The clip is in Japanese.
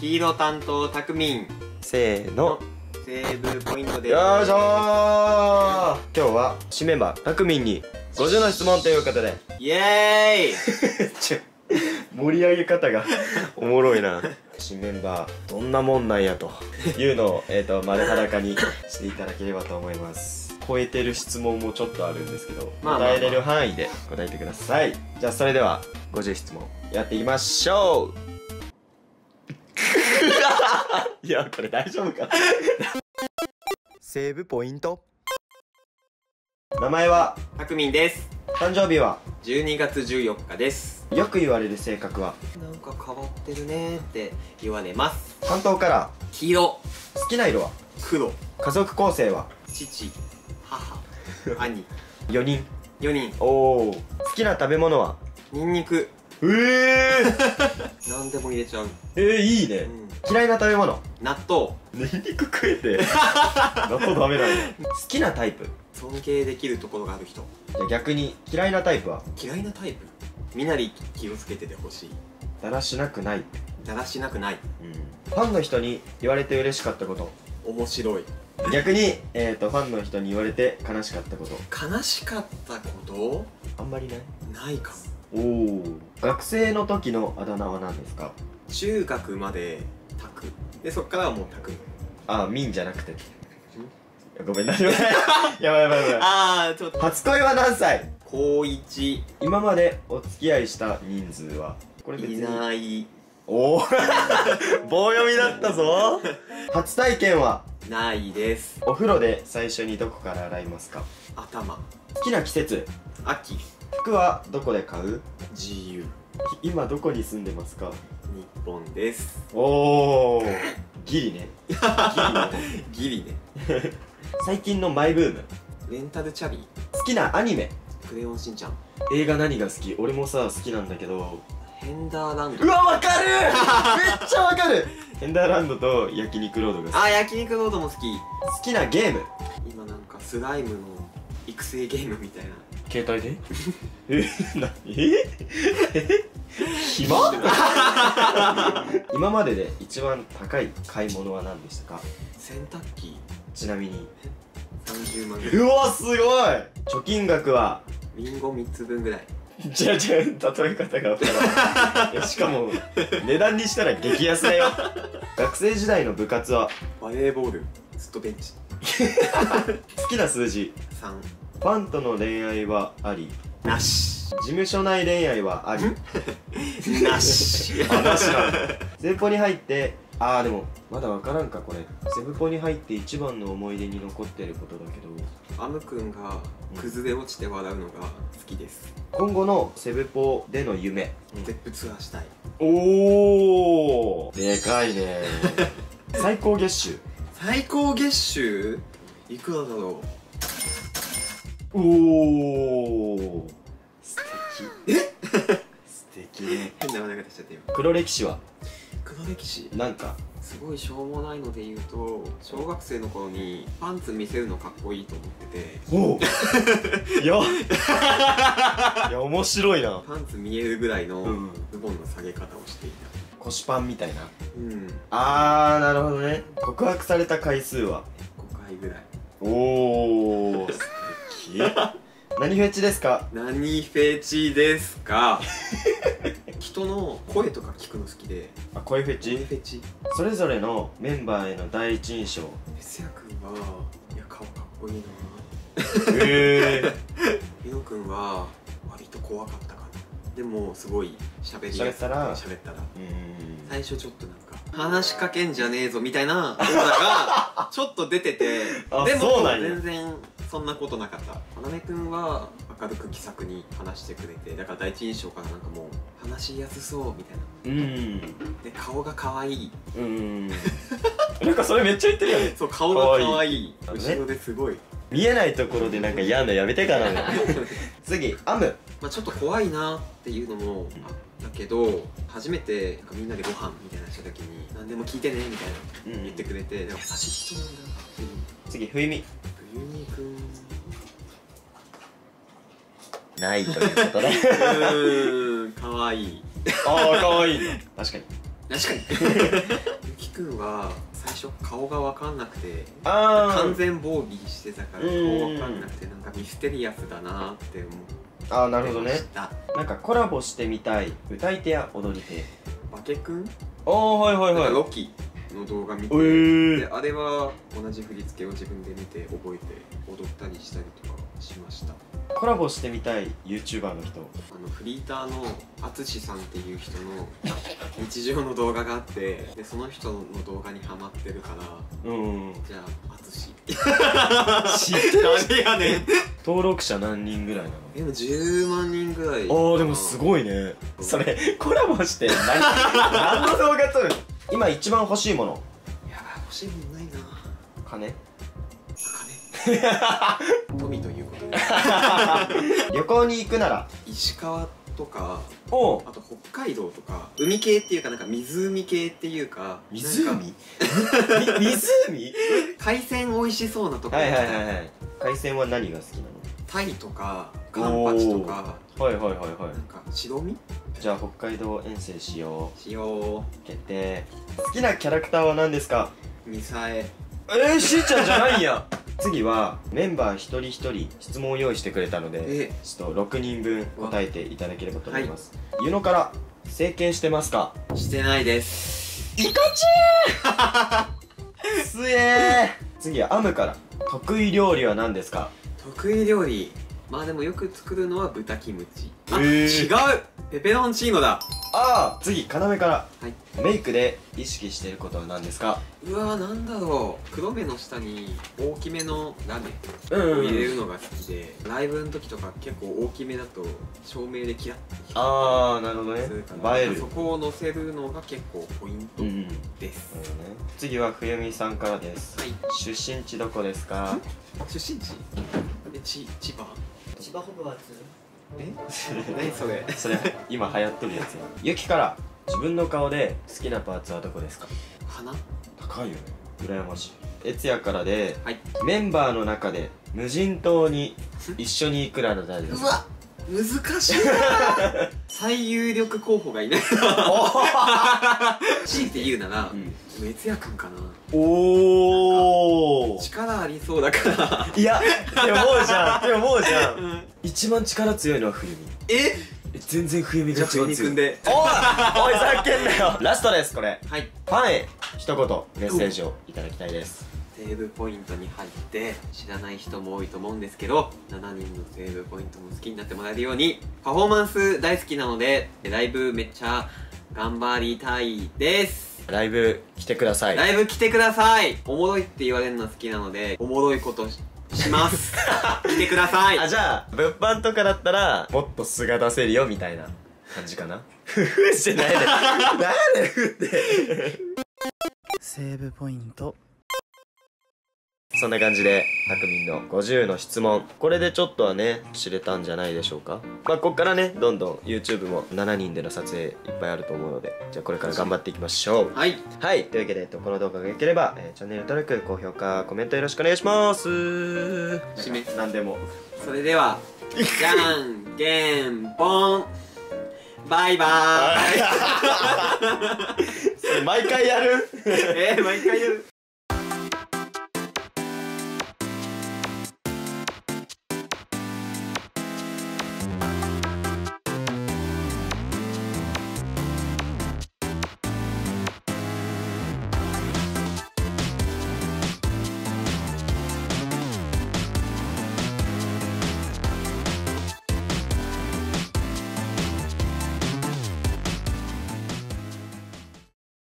黄色担当たくみん。せーの。セーブポイントです。よいしょー。今日は新メンバーたくみんに50の質問ということで。イエーイ。盛り上げ方がおもろいな。新メンバーどんなもんなんやというのを、えー、と丸裸にしていただければと思います。超えてる質問もちょっとあるんですけど、まあまあまあ。答えれる範囲で答えてください。じゃあそれでは50質問やっていきましょういやこれ大丈夫か？セーブポイント。名前は？たくみんです。誕生日は？12月14日です。よく言われる性格は？なんか変わってるねーって言われます。担当カラ黄色。ー好きな色は？黒。家族構成は？父母 兄。4人。4人。おお好きな食べ物は？ニンニク。ええ 何でも入れちゃう、えー、いいね。うん、嫌いな食べ物？納豆。ニンニク食えて。納豆ダメなんや好きなタイプ。尊敬できるところがある人。じゃあ逆に嫌いなタイプは？嫌いなタイプみなり気をつけててほしい。だらしなくない、だらしなくない。ファンの人に言われて嬉しかったこと。面白い。逆に、えー、とファンの人に言われて悲しかったこと。悲しかったこあんまりない？とないかも。おお学生の時のあだ名は何ですか？中学までタクでそっからはもうタクあミンじゃなくて。ごめんない。やばいやばいやばい。ああちょっと。初恋は何歳？高一。今までお付き合いした人数は？これ別いにない。おお 棒読みだったぞ。初体験は？ないです。お風呂で最初にどこから洗いますか？頭。好きな季節。秋。服はどこで買う？自由今どこに住んでますか？日本です。おお ギリね。ギリね。ギリね。最近のマイブーム。レンタルチャリ。好きなアニメ。クレヨンしんちゃん。映画何が好き？俺もさ好きなんだけど。ヘンダーランド。うわわかる！めっちゃわかる！ヘンダーランドと焼肉ロードが好あ焼肉ロードも好きき。好きなゲーム。今なんかスライムの育成ゲームみたいな携帯で？え なえ？え 暇？今までで一番高い買い物は何でしたか？洗濯機。ちなみに。30万うわすごい！貯金額は？リンゴ3つ分ぐらい。じゃあじゃあ例え方がわからん。しかも値段にしたら激安だよ。学生時代の部活は？バレーボール。ずっとベンチ。好きな数字。3ファンとの恋愛はあり？なし。事務所内恋愛はあり？なし。あなしなんだ。セブポに入ってあーでもまだ分からんかこれ。セブポに入って一番の思い出に残ってることだけど。アムくんが崩れ落ちて笑うのが好きです。今後のセブポでの夢。ゼップツアーしたい。おおでかいね。最高月収。最高月収？いくらだろう？おお素敵。え？素敵。ね 変な笑い方しちゃったよ黒歴史は？黒歴史？なんか。すごいしょうもないので言うと小学生の頃にパンツ見せるのかっこいいと思ってて。おおいや。いや面白いな。パンツ見えるぐらいのうん。ズボンの下げ方をしていた。腰パンみたいな。うん。あーなるほどね。告白された回数は？5回ぐらい。おお何フェチですか？何フェチですか？人の声とか聞くの好きで。あ声フェ声チフェチ。それぞれのメンバーへの第一印象。哲也くんはいや顔かっこいいな。へえひのくんは割と怖かったかな。でもすごい喋りやすくて喋ったら？喋ったら。うん。最初ちょっとなんか話しかけんじゃねえぞみたいなオーラがちょっと出てて。あでもそうなんや。全然そんなことなかった。まなめくんは明るく気さくに話してくれてだから第一印象からなんかもう話しやすそうみたいな。うん。で顔が可愛い。うん。なんかそれめっちゃ言ってるよねそう顔が可愛い。い。後ろですごい。見えないところでなんかやんのやめてかな 次アム。まあちょっと怖いなっていうのもあったけど初めてなんかみんなでご飯みたいなした時に何でも聞いてねみたいなうん言ってくれて、なんか優しい人なんだって次冬美ないということで。うーん可愛いああかわいい。ね確かに。確かに。君は最初顔が分かんなくてあ完全防備してたからうん顔分かんなくてなんかミステリアスだなって思ああなるほどね。ってました。なんかコラボしてみたい。歌い手や踊り手。バケ君ああはいはいなんかはいロキの動画見て、えー。であれは同じ振り付けを自分で見て覚えて踊ったりしたりとかしました。コラボしてみたい YouTuber の人。あのフリーターの淳さんっていう人の日常の動画があってでその人の動画にハマってるからうんじゃあ淳。知ってる。誰やね。ん登録者何人ぐらいなの？でも10万人ぐらいあーでもすごいね。それコラボして何何の動画撮るの？今一番欲しいもの。いやー欲しいもんないな。金。金？富ということで。旅行に行くなら。石川とかおう。あと北海道とか海系っていうかなんか湖系っていうか湖？み湖？海鮮美味しそうなとこはいはいはいはい。海鮮は何が好きなタイとかカンパチとかのはいはいはいはい。なんか白身？じゃあ北海道遠征しよしよう。決定。好きなキャラクターは何ですか？うミサエえー、しーちゃんじゃないんや。次はメンバー一人一人質問を用意してくれたのでえちょっと6人分答えていただければと思います、湯野から整形してますか？してないです。イカチー！すえー。次はアムから。得意料理は何ですか？得意料理まあでもよく作るのは豚キムチ。あ、え。ー違う。ペペロンチーノだ。ああ次要から。はい。メイクで意識していることは何ですか？うわーなんだろう。黒目の下に大きめのラメうんを入れるのが好きで、ライブの時とか結構大きめだと照明でキラッて光ああなるほどね。映える。そこを乗せるのが結構ポイントうんうん。なるです、ほどね。次は冬美さんからです。はい。出身地どこですか？出身地？千葉？千葉ホグワーツ。え？何それ？それ？今流行ってるやつやゆきから。自分の顔で好きなパーツはどこですか？花？高いよね。羨ましい。えつやからではい。メンバーの中で無人島に一緒に行くなら誰ですか？うわ難しいな。最有力候補がいない。強いて言うならうん。滅也くんかな。おお力ありそうだから。いやって思うじゃん。って思うじゃん。うん。一番力強いのは冬美。え？え全然冬美じゃあが強い冬美くんで。おいおいざけんなよ。ラストですこれ。はい。ファンへ一言メッセージをいただきたいです。セーブポイントに入って知らない人も多いと思うんですけど7人のセーブポイントも好きになってもらえるようにパフォーマンス大好きなのでライブめっちゃ頑張りたいですライブ来てください。ライブ来てください。おもろいって言われるの好きなのでおもろいことしします。来てください。あじゃあ物販とかだったらもっと素が出せるよみたいな感じかな。ふふしてない で何やねんふって。セーブポイントそんな感じでたくみんの50の質問。これでちょっとはね知れたんじゃないでしょうか。まあこっからねどんどん YouTube も7人での撮影いっぱいあると思うのでじゃあこれから頑張っていきましょう。はい。はい。というわけで、えっと、この動画が良ければ、えーチャンネル登録高評価コメントよろしくお願いします。締め何でも。それではじゃんけんぽん。バイバーイ。それ毎回やる？えー、毎回やる